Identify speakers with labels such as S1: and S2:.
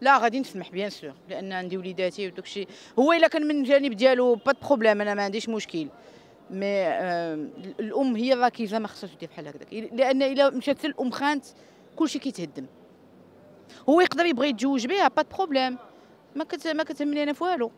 S1: لا غادي نسمح bien sûr لأن عندي وليداتي وداك الشيء. هو إلا كان من الجانب ديالو pas problème أنا ما عنديش مشكل. mais آه الأم هي الركيزه ما خصهاش دير بحال هكذاك. لأن إلا مشات الأم خانت كلشي كيتهدم. هو يقدر يبغي يتزوج بها pas problème ما كت ما كتهمني أنا في والو.